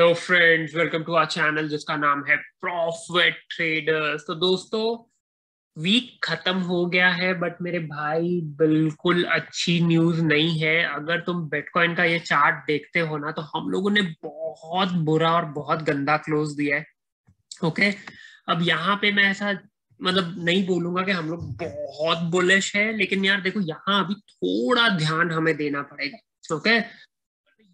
Hello friends welcome to our channel जिसका नाम है प्रॉफिट ट्रेडर्स तो दोस्तों वीक खत्म हो गया है बट मेरे भाई बिल्कुल अच्छी न्यूज़ नहीं है। अगर तुम बिटकॉइन का ये चार्ट देखते हो ना तो हम लोगों ने बहुत बुरा और बहुत गंदा क्लोज दिया है। ओके अब यहाँ पे मैं ऐसा मतलब नहीं बोलूँगा कि हम लोग बहुत बुलिश है, लेकिन यार देखो, यहाँ अभी थोड़ा ध्यान हमें देना पड़ेगा। ओके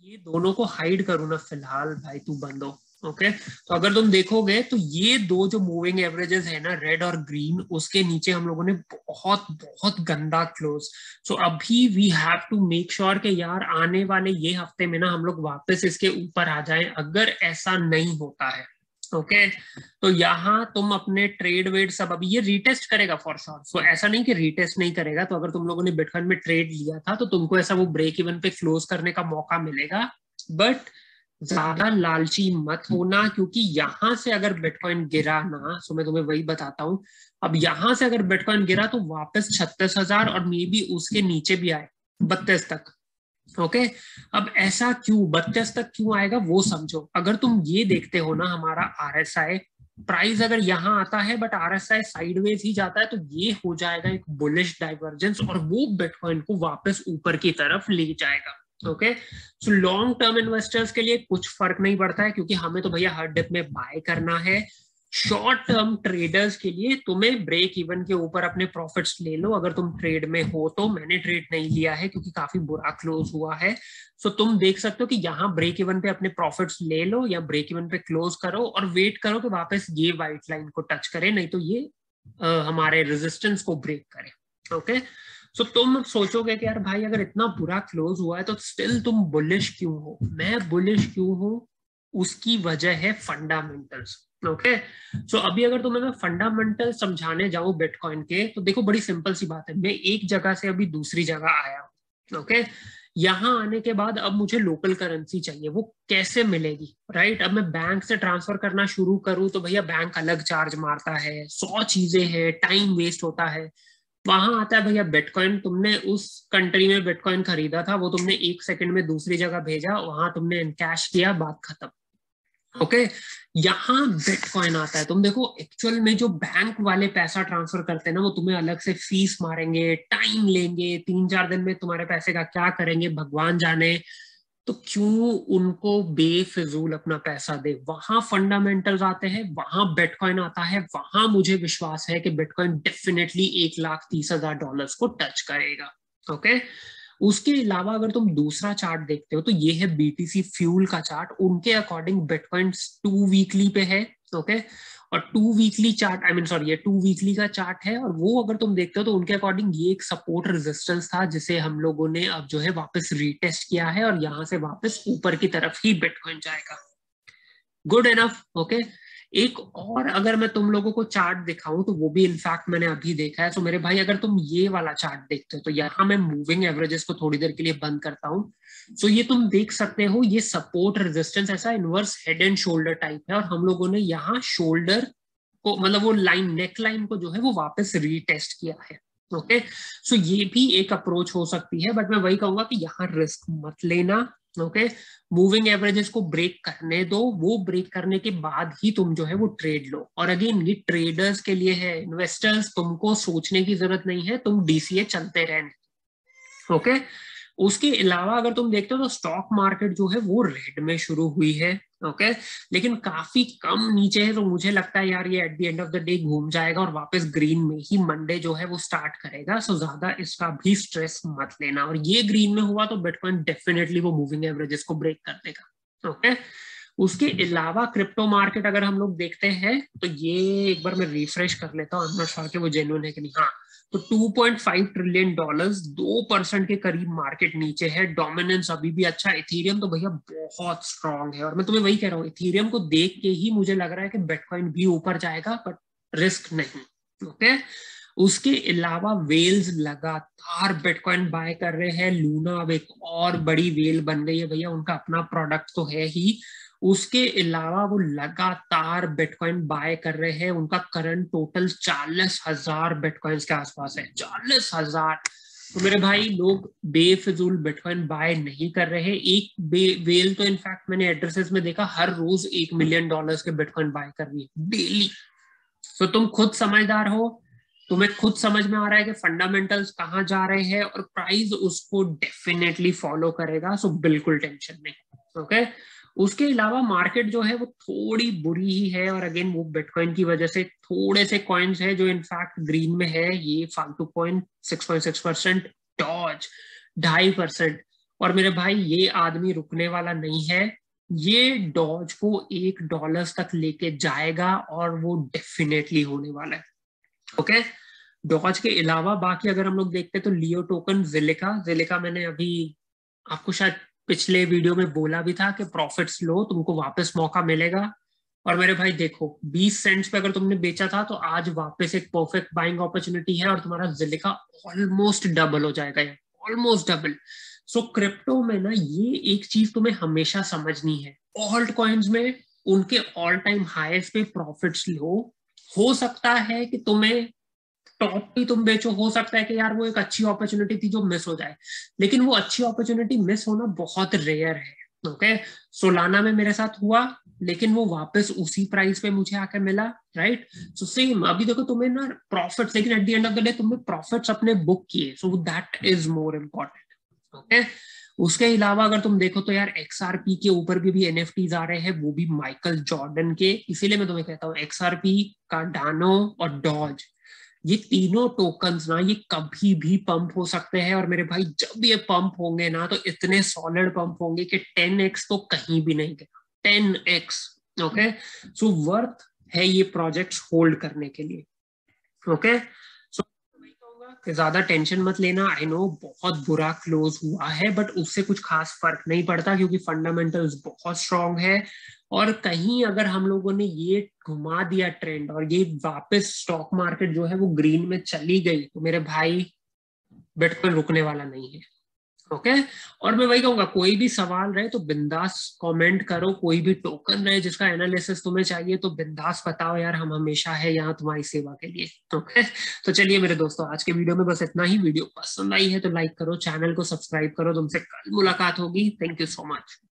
ये दोनों को हाइड करू ना फ़िलहाल भाई तू बंदो ओके तो अगर तुम देखोगे तो ये दो जो मूविंग एवरेजेस है ना रेड और ग्रीन उसके नीचे हम लोगों ने बहुत बहुत गंदा क्लोज सो so, अभी we have to make sure कि यार आने वाले ये हफ़्ते में ना हम लोग वापस इसके ऊपर आ जाएँ अगर ऐसा नहीं होता है। ओके? तो यहाँ तुम अपने ट्रेड वेड सब अभी ये रिटेस्ट करेगा फॉर श्योर सो ऐसा नहीं कि रिटेस्ट नहीं करेगा तो अगर तुम लोगों ने बिटकॉइन में ट्रेड लिया था तो तुमको ऐसा वो ब्रेक इवन पे क्लोज करने का मौका मिलेगा. बट ज़्यादा लालची मत होना, क्योंकि यहाँ से अगर बिटकॉइन गिरा ना सो मैं तुम्हें वही बताता हूँ, अब यहाँ से अगर बिटकॉइन गिरा तो वापस छत्तीस और मे बी उसके नीचे भी आए, बत्तीस तक. ओके? अब ऐसा क्यों? बत्तीस तक क्यों आएगा? वो समझो। अगर तुम ये देखते हो ना, हमारा आर एस आई प्राइस अगर यहाँ आता है but R S I sideways ही जाता है तो ये हो जाएगा एक बुलिश डाइवर्जेंस और वो बिटकॉइन को वापस ऊपर की तरफ़ ले जाएगा। Okay so long term investors के लिए कुछ फ़र्क नहीं पड़ता है, क्योंकि हमें तो भैया हर डिप में बाय करना है। शॉर्ट टर्म ट्रेडर्स के लिए तुम्हें ब्रेक इवन के ऊपर अपने प्रॉफिट्स ले लो। अगर तुम ट्रेड में हो तो मैंने ट्रेड नहीं लिया है क्योंकि काफ़ी बुरा क्लोज हुआ है। सो तुम देख सकते हो कि यहाँ ब्रेक इवन पे अपने प्रॉफिट्स ले लो या ब्रेक इवन पे क्लोज करो और वेट करो कि वापस ये व्हाइट लाइन को टच करे नहीं तो ये आ, हमारे रेजिस्टेंस को ब्रेक करे। ओके सो so, तुम सोचोगे कि यार भाई अगर इतना बुरा क्लोज हुआ है तो स्टिल तुम बुलिश क्यों हो? मैं बुलिश क्यों हूँ? उसकी वजह है फंडामेंटल्स ओके सो अभी अगर तुम्हें मैं फंडामेंटल समझाने जाऊँ बिटकॉइन के तो देखो बड़ी सिंपल सी बात है। मैं एक जगह से अभी दूसरी जगह आया हूँ। ओके यहाँ आने के बाद अब मुझे लोकल करेंसी चाहिए। वो कैसे मिलेगी? राइट अब मैं बैंक से ट्रांसफ़र करना शुरू करूँ तो भैया बैंक अलग चार्ज मारता है। सौ चीज़ें हैं टाइम वेस्ट होता है। वहाँ आता है भैया बिटकॉइन तुमने उस कंट्री में बिटकॉइन खरीदा था, वो तुमने एक सेकंड में दूसरी जगह भेजा, वहाँ तुमने कैश किया, बात खत्म। ओके? यहाँ बिटकॉइन आता है तुम देखो एक्चुअल में जो बैंक वाले पैसा ट्रांसफ़र करते हैं ना, वो तुम्हें अलग से फ़ीस मारेंगे टाइम लेंगे तीन चार दिन में तुम्हारे पैसे का क्या करेंगे, भगवान जाने तो क्यों उनको बेफिजूल अपना पैसा दे वहाँ फंडामेंटल्स आते हैं, वहाँ बिटकॉइन आता है, वहाँ मुझे विश्वास है कि बिटकॉइन डेफिनेटली एक लाख तीस हज़ार डॉलर को टच करेगा ओके okay? उसके अलावा अगर तुम दूसरा चार्ट देखते हो तो ये है बीटीसी फ्यूल का चार्ट उनके अकॉर्डिंग बिटकॉइन टू वीकली पे है ओके और two weekly chart I mean sorry ये टू वीकली का चार्ट है, और वो अगर तुम देखते हो तो उनके अकॉर्डिंग ये एक सपोर्ट रेजिस्टेंस था, जिसे हम लोगों ने अब जो है वापस रीटेस्ट किया है, और यहाँ से वापस ऊपर की तरफ़ ही बिटकॉइन जाएगा। गुड एनफ ओके एक और अगर मैं तुम लोगों को चार्ट दिखाऊँ तो वो भी इनफैक्ट मैंने अभी देखा है। तो मेरे भाई, अगर तुम ये वाला चार्ट देखते हो तो यहाँ मैं मूविंग एवरेजेस को थोड़ी देर के लिए बंद करता हूँ। सो ये तुम देख सकते हो, ये सपोर्ट रेजिस्टेंस ऐसा inverse head and shoulder type है, और हम लोगों ने यहाँ शोल्डर को मतलब वो लाइन नेक लाइन को जो है, वो वापस रीटेस्ट किया है। Okay okay? सो so ये भी एक अप्रोच हो सकती है बट मैं वही कहूँगा कि यहाँ रिस्क मत लेना। ओके मूविंग एवरेजेस को ब्रेक करने दो, वो ब्रेक करने के बाद ही तुम जो है वो ट्रेड लो। और अगेन ये ट्रेडर्स के लिए है इन्वेस्टर्स तुमको सोचने की ज़रूरत नहीं है, तुम डीसीए चलते रहने। ओके उसके अलावा अगर तुम देखते हो तो स्टॉक मार्केट जो है वो रेड में शुरू हुई है ओके लेकिन काफ़ी कम नीचे है तो मुझे लगता है यार ये at the end of the day घूम जाएगा और वापस ग्रीन में ही मंडे जो है वो स्टार्ट करेगा सो ज़्यादा इसका भी स्ट्रेस मत लेना। और ये ग्रीन में हुआ तो बिटकॉइन डेफिनेटली वो मूविंग एवरेजेस को ब्रेक कर देगा ओके उसके अलावा क्रिप्टो मार्केट अगर हम लोग देखते हैं तो ये एक बार मैं रिफ्रेश कर लेता हूँ वो जेन्यून है कि नहीं। हाँ तो 2.5 ट्रिलियन डॉलर्स दो परसेंट के करीब मार्केट नीचे है। डोमिनेंस अभी भी अच्छा। इथीरियम तो भैया बहुत स्ट्रांग है। और मैं तुम्हें वही कह रहा हूँ इथीरियम को देख के ही मुझे लग रहा है कि बिटकॉइन भी ऊपर जाएगा बट रिस्क नहीं। ओके उसके अलावा वेल्स लगातार बिटकॉइन बाय कर रहे हैं। लूना अब एक और बड़ी वेल बन गई है। भैया उनका अपना प्रोडक्ट तो है ही। उसके अलावा वो लगातार बिटकॉइन बाय कर रहे हैं। उनका करंट टोटल चालीस हज़ार बिटकॉइन के आसपास है। चालीस हज़ार। तो मेरे भाई लोग बेफिजूल बिटकॉइन बाय नहीं कर रहे। हैं एक बे, वेल तो इनफैक्ट मैंने एड्रेसेस में देखा हर रोज एक मिलियन डॉलर्स के बिटकॉइन बाय कर रही है। डेली तो तुम खुद समझदार हो। तुम्हें खुद समझ में आ रहा है कि फंडामेंटल्स कहाँ जा रहे हैं और प्राइस उसको डेफिनेटली फॉलो करेगा। सो बिल्कुल टेंशन नहीं। ओके उसके अलावा मार्केट जो है वो थोड़ी बुरी ही है और अगेन वो बिटकॉइन की वजह से थोड़े से कॉइन्स है जो इनफैक्ट ग्रीन में है, ये फालतू point six point six percent Doge ढाई परसेंट और मेरे भाई, ये आदमी रुकने वाला नहीं है। ये डॉज को एक डॉलर तक लेके जाएगा और वो डेफिनेटली होने वाला है। ओके डॉज के अलावा बाकी अगर हम लोग देखते हैं तो लियो टोकन जिलिका जिलिका मैंने अभी, आपको शायद पिछले वीडियो में बोला भी था कि प्रॉफिट्स लो, तुमको वापस मौका मिलेगा। और मेरे भाई, देखो 20 सेंट्स पे अगर तुमने बेचा था तो आज वापस एक परफेक्ट बाइंग अपॉर्चुनिटी है और तुम्हारा जिलिका ऑलमोस्ट डबल हो जाएगा ऑलमोस्ट डबल सो क्रिप्टो में ना, ये एक चीज़ तुम्हें हमेशा समझनी है। ऑल्ट कॉइन्स में उनके ऑल टाइम हाईएस्ट पे प्रॉफिट्स लो। हो सकता है कि तुम्हें टॉप भी तुम बेचो हो सकता है कि यार वो एक अच्छी अपॉर्चुनिटी थी जो मिस हो जाए। लेकिन वो अच्छी अपॉर्चुनिटी मिस होना बहुत रेयर है ओके सोलाना में मेरे साथ हुआ लेकिन वो वापस उसी प्राइस पे मुझे आके मिला राइट सो सेम अभी देखो तुम्हें ना प्रॉफिट्स लेकिन at the end of the day तुमने प्रॉफिट्स अपने बुक किए so that is more important okay उसके अलावा अगर तुम देखो तो यार एक्सआरपी के ऊपर भी, भी एन आ रहे हैं वो भी माइकल जॉर्डन के। इसीलिए मैं तुम्हें कहता हूँ एक्सआरपी डानो और डॉज ये तीनों टोकन ना, ये कभी भी पंप हो सकते हैं और मेरे भाई जब ये पंप होंगे ना तो इतने सॉलिड पंप होंगे कि टेन एक्स तो कहीं भी नहीं गया। Ten X okay so worth है ये प्रोजेक्ट होल्ड करने के लिए ओके okay? कि ज़्यादा टेंशन मत लेना। आई नो बहुत बुरा क्लोज हुआ है बट उससे कुछ खास फ़र्क नहीं पड़ता क्योंकि फंडामेंटल्स बहुत स्ट्रांग है। और कहीं अगर हम लोगों ने ये घुमा दिया ट्रेंड और ये वापस स्टॉक मार्केट जो है वो ग्रीन में चली गई तो मेरे भाई बिटकॉइन रुकने वाला नहीं है। Okay okay? और मैं वही कहूँगा, कोई भी सवाल रहे तो बिंदास कमेंट करो, कोई भी टोकन रहे जिसका एनालिसिस तुम्हें चाहिए तो बिंदास बताओ यार, हम हमेशा है यहाँ तुम्हारी सेवा के लिए। Okay okay? तो चलिए मेरे दोस्तों, आज के वीडियो में बस इतना ही। वीडियो पसंद आई है तो लाइक करो चैनल को सब्सक्राइब करो, तुमसे कल मुलाकात होगी। Thank you so much